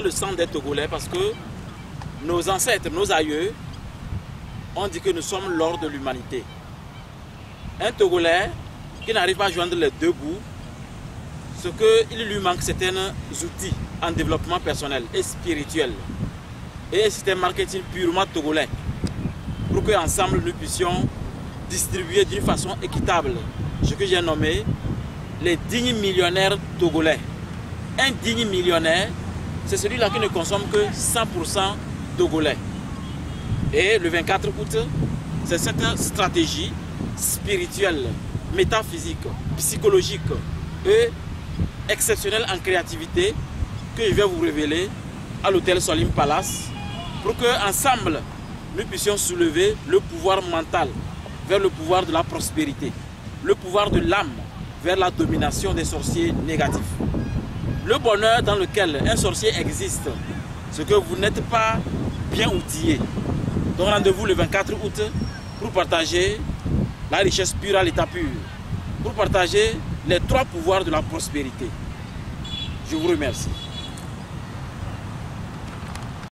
le sang des Togolais parce que nos ancêtres, nos aïeux, ont dit que nous sommes l'or de l'humanité. Un Togolais qui n'arrive pas à joindre les deux bouts, ce qu'il lui manque, c'est un outils en développement personnel et spirituel. Et c'est un marketing purement togolais pour qu'ensemble nous puissions distribuer d'une façon équitable ce que j'ai nommé les dignes millionnaires togolais. Un digne millionnaire, c'est celui-là qui ne consomme que 100% togolais. Et le 24 août, c'est cette stratégie spirituelle, métaphysique, psychologique et exceptionnelle en créativité que je vais vous révéler à l'hôtel Solim Palace pour que ensemble nous puissions soulever le pouvoir mental vers le pouvoir de la prospérité, le pouvoir de l'âme vers la domination des sorciers négatifs. Le bonheur dans lequel un sorcier existe, c'est que vous n'êtes pas bien outillé. Donc rendez-vous le 24 août pour partager la richesse pure à l'état pur, pour partager les trois pouvoirs de la prospérité. Je vous remercie.